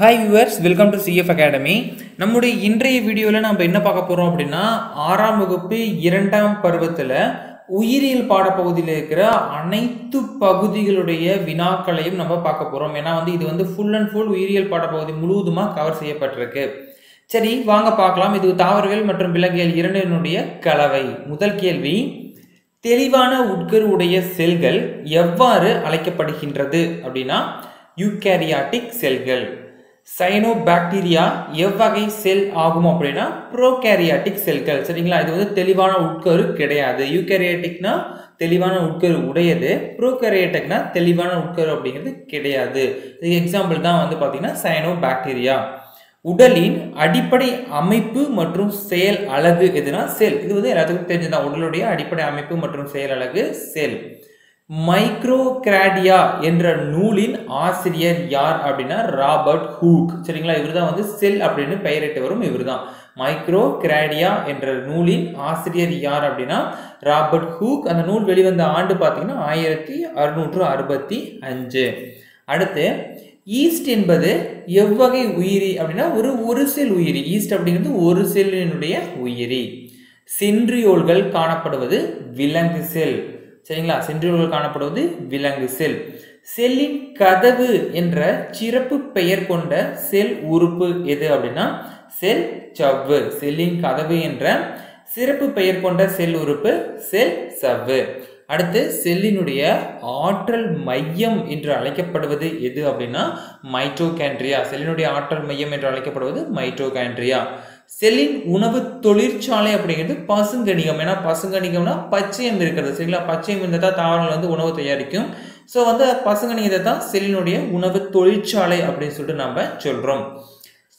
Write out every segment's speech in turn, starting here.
Hi viewers welcome to CF academy நம்முடைய இன்றைய வீடியோவில் நம்ம என்ன பார்க்க போகிறோம் அப்படின்னா ஆறாம் வகுப்பு இரண்டாம் பருவத்தில் உயிரியல் பாடப்பகுதியில் இருக்கிற அனைத்து பகுதிகளுடைய வினாக்களையும் நம்ம பார்க்க போகிறோம் ஏன்னா வந்து இது வந்து ஃபுல் அண்ட் ஃபுல் உயிரியல் பாடப்பகுதி முழுவதுமாக கவர் செய்யப்பட்டிருக்கு. சரி வாங்க பார்க்கலாம். இது தாவரங்கள் மற்றும் விலங்கியல் இரண்டினுடைய கலவை. முதல் கேள்வி தெளிவான உட்கரு உடைய செல்கள் எவ்வாறு அழைக்கப்படுகின்றது? அப்படின்னா யூகேரியாட்டிக் செல்கள். சைனோபாக்டீரியா எவ்வகை செல் ஆகும் அப்படின்னா ப்ரோகேரியாட்டிக் செல்கள் சரிங்களா? இது வந்து தெளிவான உட்கரு கிடையாது. யூகேரியாட்டிக்னா தெளிவான உட்கரு உடையது. ப்ரோகேரியாட்டிக்னா தெளிவான உட்கரு அப்படிங்கிறது கிடையாது. இது எக்ஸாம்பிள் தான் வந்து பார்த்தீங்கன்னா சைனோபாக்டீரியா உடலின் அடிப்படை அமைப்பு மற்றும் செயல் அழகு எதுனா செல் இது வந்து எல்லாத்துக்கும் தெரிஞ்சதுதான் உடலுடைய அடிப்படை அமைப்பு மற்றும் செயல் அழகு செல் மைக்ரோகிராடியா என்ற நூலின் ஆசிரியர் யார் அப்படின்னா ராபர்ட் ஹூக். சரிங்களா? இவர் தான் வந்து செல் அப்படின்னு பெயரிட்டு வரும் இவர் தான் மைக்ரோ கிராடியா என்ற நூலின் ஆசிரியர் யார் அப்படின்னா ராபர்ட் ஹூக். அந்த நூல் வெளிவந்த ஆண்டு பார்த்தீங்கன்னா ஆயிரத்தி அறுநூற்று அறுபத்தி அஞ்சு. அடுத்து ஈஸ்ட் என்பது எவ்வகை உயிரி அப்படின்னா ஒரு ஒரு செல் உயிரி. ஈஸ்ட் அப்படிங்கிறது ஒரு செல்லினுடைய உயிரி. சென்ட்ரியோல்கள் காணப்படுவது விலங்கு செல். சரிங்களா? சென்ட்ரியோல்கள் காணப்படுவது விலங்கு செல். செல்லின் கதவு என்ற சிறப்பு பெயர் கொண்ட செல் உறுப்பு எது அப்படின்னா செல் சவ்வு. செல்லின் கதவு என்ற சிறப்பு பெயர் கொண்ட செல் உறுப்பு செல் சவ்வு. அடுத்து செல்லினுடைய ஆற்றல் மையம் என்று அழைக்கப்படுவது எது அப்படின்னா மைட்டோகாண்ட்ரியா செல்லினுடைய ஆற்றல் மையம் என்று அழைக்கப்படுவது மைட்டோகாண்ட்ரியா செல்லின் உணவு தொழிற்சாலை அப்படிங்கிறது பசுங்கணிகம் ஏன்னா பசுங்கணிகம்னா பச்சையம் இருக்கிறது சரிங்களா? பச்சையம் இருந்தால் தான் தாவரங்கள் வந்து உணவு தயாரிக்கும். ஸோ வந்து பசுங்கணிகத்தை தான் செல்லினுடைய உணவு தொழிற்சாலை அப்படின்னு சொல்லிட்டு நம்ம சொல்கிறோம்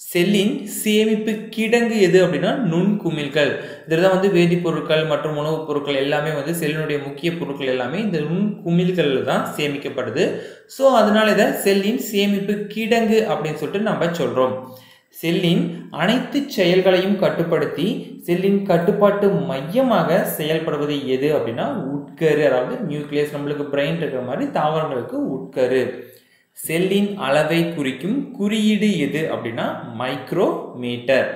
செல்லின் சேமிப்பு கிடங்கு எது அப்படின்னா நுண்குமிழ்கள். இதில் தான் வந்து வேதிப்பொருட்கள் மற்றும் உணவுப் பொருட்கள் எல்லாமே வந்து செல்லினுடைய முக்கிய பொருட்கள் எல்லாமே இந்த நுண்குமிழ்களில் தான் சேமிக்கப்படுது. ஸோ அதனால இதை செல்லின் சேமிப்பு கிடங்கு அப்படின்னு சொல்லிட்டு நம்ம சொல்கிறோம் செல்லின் அனைத்து செயல்களையும் கட்டுப்படுத்தி செல்லின் கட்டுப்பாட்டு மையமாக செயல்படுவது எது அப்படின்னா உட்கரு அதாவது நியூக்ளியஸ் நம்மளுக்கு பிரெயின் இருக்கிற மாதிரி தாவரங்களுக்கு உட்கரு. செல்லின் அளவை குறிக்கும் குறியீடு எது அப்படின்னா மைக்ரோமீட்டர்.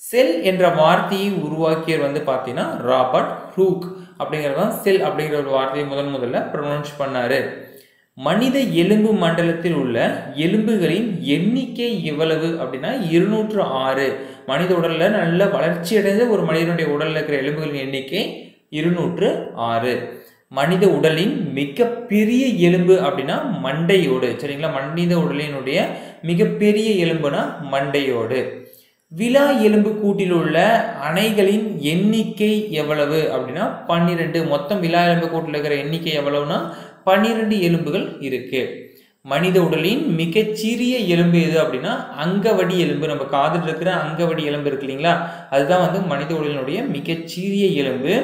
செல் என்ற வார்த்தையை உருவாக்கியவர் வந்து பார்த்தீங்கன்னா ராபர்ட் ஹூக் அப்படிங்கிறது தான் செல் அப்படிங்கிற ஒரு வார்த்தையை முதன் முதல்ல ப்ரொனவுன்ஸ் பண்ணாரு. மனித எலும்பு மண்டலத்தில் உள்ள எலும்புகளின் எண்ணிக்கை எவ்வளவு அப்படின்னா இருநூற்று ஆறு. மனித உடலில் நல்ல வளர்ச்சி அடைந்த ஒரு மனிதனுடைய உடலில் இருக்கிற எலும்புகளின் எண்ணிக்கை இருநூற்று ஆறு. மனித உடலின் மிகப்பெரிய எலும்பு அப்படின்னா மண்டையோடு. சரிங்களா? மனித உடலினுடைய மிகப்பெரிய எலும்புனா மண்டையோடு. விழா எலும்பு கூட்டில் உள்ள அணைகளின் எண்ணிக்கை எவ்வளவு அப்படின்னா பன்னிரெண்டு. மொத்தம் விழா எலும்பு கூட்டில் இருக்கிற எண்ணிக்கை எவ்வளவுனா பன்னிரெண்டு எலும்புகள் இருக்கு. மனித உடலின் மிகச்சிறிய எலும்பு எது அப்படின்னா அங்கவடி எலும்பு. நம்ம காதில் இருக்கிற அங்கவடி எலும்பு இருக்கு இல்லைங்களா? அதுதான் வந்து மனித உடலினுடைய மிகச்சிறிய எலும்பு.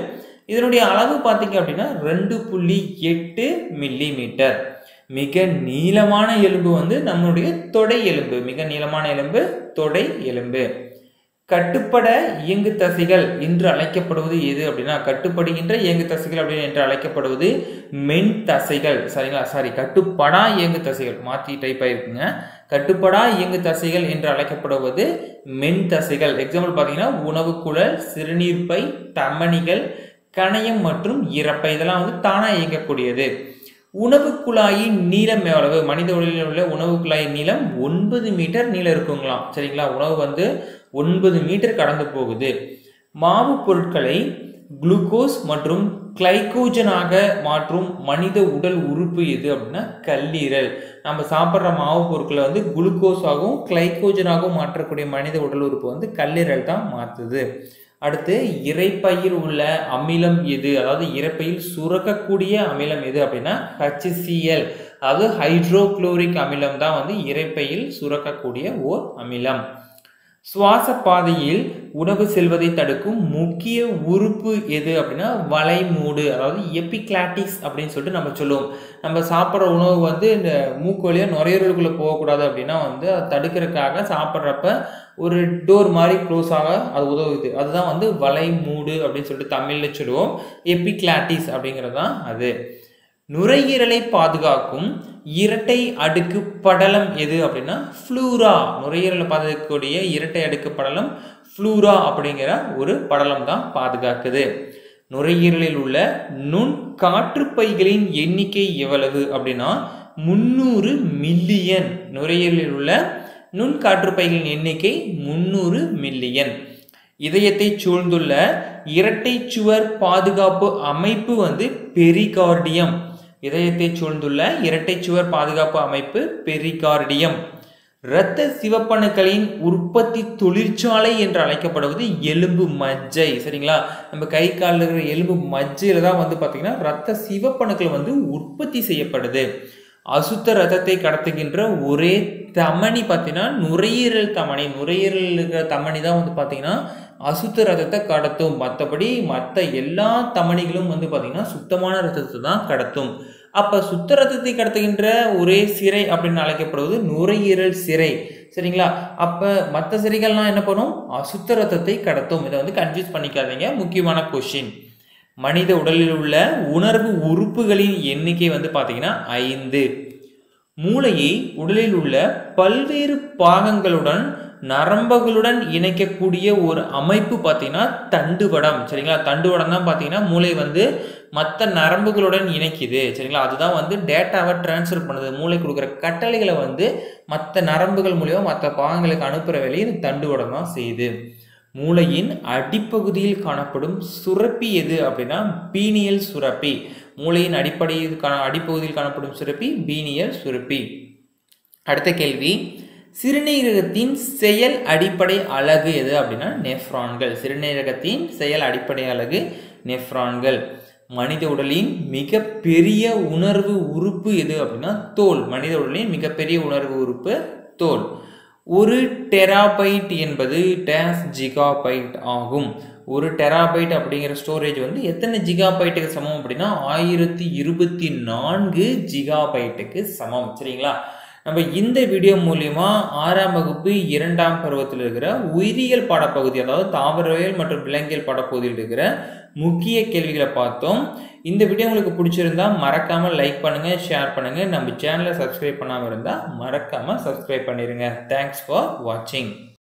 இதனுடைய அளவு பார்த்தீங்க அப்படின்னா ரெண்டு புள்ளி எட்டு மில்லி மீட்டர் மிக நீளமான எலும்பு வந்து நம்மளுடைய தொடை எலும்பு. மிக நீளமான எலும்பு தொடை எலும்பு. கட்டுப்பட இயங்கு தசைகள் என்று அழைக்கப்படுவது எது அப்படின்னா கட்டுப்படுகின்ற இயங்கு தசைகள் அப்படின்னு என்று அழைக்கப்படுவது மென் தசைகள். சரிங்களா? சாரி கட்டுப்படா இயங்கு தசைகள். மாற்றி டைப் ஆயிருக்குங்க. கட்டுப்படா இயங்கு தசைகள் என்று அழைக்கப்படுவது மென் தசைகள். எக்ஸாம்பிள் பார்த்தீங்கன்னா உணவு குழல் சிறுநீர்ப்பை தமணிகள் கணையம் மற்றும் இறப்பை. இதெல்லாம் வந்து தானாக இயங்கக்கூடியது. உணவு குழாயின் நீளம் எவ்வளவு? மனித உடலில் உள்ள உணவு குழாயின் நீளம் ஒன்பது மீட்டர் நீளம் இருக்குங்களாம். சரிங்களா? உணவு வந்து ஒன்பது மீட்டர் கடந்து போகுது. மாவு பொருட்களை குளுக்கோஸ் மற்றும் கிளைகோஜனாக மாற்றும் மனித உடல் உறுப்பு எது அப்படின்னா கல்லீரல். நம்ம சாப்பிட்ற மாவு பொருட்களை வந்து குளுக்கோஸாகவும் கிளைகோஜனாகவும் மாற்றக்கூடிய மனித உடல் உறுப்பு வந்து கல்லீரல் தான் மாற்றுது அடுத்து இறைப்பயிர் உள்ள அமிலம் எது? அதாவது இறைப்பையில் சுரக்கக்கூடிய அமிலம் எது அப்படின்னா ஹச்சிசிஎல் அதாவது ஹைட்ரோக்ளோரிக் அமிலம் தான் வந்து இறைப்பையில் சுரக்கக்கூடிய ஓர் அமிலம். சுவாச பாதையில் உணவு செல்வதை தடுக்கும் முக்கிய உறுப்பு எது அப்படின்னா வளைமூடு அதாவது எபிக்ளாட்டிக்ஸ் அப்படின்னு சொல்லிட்டு நம்ம சொல்லுவோம். நம்ம சாப்பிட்ற உணவு வந்து இந்த மூக்கு வழியாக நுரையீரலுக்குள்ளே போகக்கூடாது அப்படின்னா வந்து அதை தடுக்கிறதுக்காக சாப்பிட்றப்ப ஒரு டோர் மாதிரி க்ளோஸ் ஆக அது உதவுது. அதுதான் வந்து வளைமூடு அப்படின்னு சொல்லிட்டு தமிழில் சொல்லுவோம். எபிக்ளாட்டிஸ் அப்படிங்கிறது தான் அது. நுரையீரலை பாதுகாக்கும் இரட்டை அடுக்கு படலம் எது அப்படின்னா ஃப்ளூரா. நுரையீரலை பாதுகாக்கக்கூடிய இரட்டை அடுக்கு படலம் ஃப்ளூரா அப்படிங்கிற ஒரு படலம் தான் பாதுகாக்குது. நுரையீரலில் உள்ள நுண் காற்றுப்பைகளின் எண்ணிக்கை எவ்வளவு அப்படின்னா முந்நூறு மில்லியன். நுரையீரலில் உள்ள நுண் காற்றுப்பைகளின் எண்ணிக்கை முந்நூறு மில்லியன். இதயத்தை சூழ்ந்துள்ள இரட்டை சுவர் பாதுகாப்பு அமைப்பு வந்து பெரிகார்டியம். இதயத்தை சூழ்ந்துள்ள இரட்டை சுவர் பாதுகாப்பு அமைப்பு பெரிகார்டியம். இரத்த சிவப்பணுக்களின் உற்பத்தி தொழிற்சாலை என்று அழைக்கப்படுவது எலும்பு மஜ்ஜை. சரிங்களா? நம்ம கை காலில் இருக்கிற எலும்பு மஜ்ஜையில் தான் வந்து பார்த்தீங்கன்னா ரத்த சிவப்பணுக்கள் வந்து உற்பத்தி செய்யப்படுது. அசுத்த ரத்தத்தை கடத்துகின்ற ஒரே தமனி பார்த்தீங்கன்னா நுரையீரல் தமனி நுரையீரல் இருக்கிற தமனி தான் வந்து பார்த்தீங்கன்னா அசுத்த ரத்தத்தை கடத்தும். மற்றபடி மற்ற எல்லா தமணிகளும் வந்து பார்த்திங்கன்னா சுத்தமான ரத்தத்தை தான் கடத்தும். அப்போ சுத்த ரத்தத்தை கடத்துகின்ற ஒரே சிறை அப்படின்னு அழைக்கப்படுவது நுரையீரல் சிறை. சரிங்களா? அப்போ மற்ற சிறைகள்லாம் என்ன பண்ணும்? அசுத்த ரத்தத்தை கடத்தும். இதை வந்து கன்ஃபியூஸ் பண்ணிக்காதீங்க. முக்கியமான கொஷின் மனித உடலில் உள்ள உணர்வு உறுப்புகளின் எண்ணிக்கை வந்து பார்த்திங்கன்னா ஐந்து. மூளையை உடலில் உள்ள பல்வேறு பாகங்களுடன் நரம்புகளுடன் இணைக்கக்கூடிய ஒரு அமைப்பு பார்த்தீங்கன்னா தண்டுவடம். சரிங்களா? தண்டுவடம் தான் பார்த்தீங்கன்னா மூளை வந்து மற்ற நரம்புகளுடன் இணைக்குது. சரிங்களா? அதுதான் வந்து டேட்டாவை டிரான்ஸ்ஃபர் பண்ணுது. மூளை கொடுக்குற கட்டளைகளை வந்து மற்ற நரம்புகள் மூலியமாக மற்ற பாகங்களுக்கு அனுப்புகிற வேலையை இந்த தண்டுவடம் தான் செய்யுது. மூளையின் அடிப்பகுதியில் காணப்படும் சுரப்பி எது அப்படின்னா பீனியல் சுரப்பி. மூளையின் அடிப்படையில் கா அடிப்பகுதியில் காணப்படும் சுரப்பி பீனியல் சுரப்பி. அடுத்த கேள்வி. சிறுநீரகத்தின் செயல் அடிப்படை அலகு எது அப்படின்னா நெஃப்ரான்கள். சிறுநீரகத்தின் செயல் அடிப்படை அழகு நெஃப்ரான்கள். மனித உடலின் மிக பெரிய உணர்வு உறுப்பு எது அப்படின்னா தோல். மனித உடலின் மிகப்பெரிய உணர்வு உறுப்பு தோல். ஒரு டெராபைட் என்பது டேஸ் ஜிகாபைட் ஆகும். ஒரு டெராபைட் அப்படிங்கிற ஸ்டோரேஜ் வந்து எத்தனை ஜிகாபைட்டுக்கு சமம் அப்படின்னா ஆயிரத்தி இருபத்தி நான்கு ஜிகாபைட்டுக்கு சமம். சரிங்களா? நம்ம இந்த வீடியோ மூலிமா ஆறாம் வகுப்பு இரண்டாம் பருவத்தில் இருக்கிற உயிரியல் பாடப்பகுதி அதாவது தாவரவியல் மற்றும் விலங்கியல் பாடப்பகுதியில் இருக்கிற முக்கிய கேள்விகளை பார்த்தோம். இந்த வீடியோ உங்களுக்கு பிடிச்சிருந்தா மறக்காமல் லைக் பண்ணுங்கள் ஷேர் பண்ணுங்கள் நம்ம சேனலை சப்ஸ்கிரைப் பண்ணாமல் இருந்தால் மறக்காமல் சப்ஸ்கிரைப் பண்ணிடுங்க தேங்க்ஸ் ஃபார் வாட்சிங்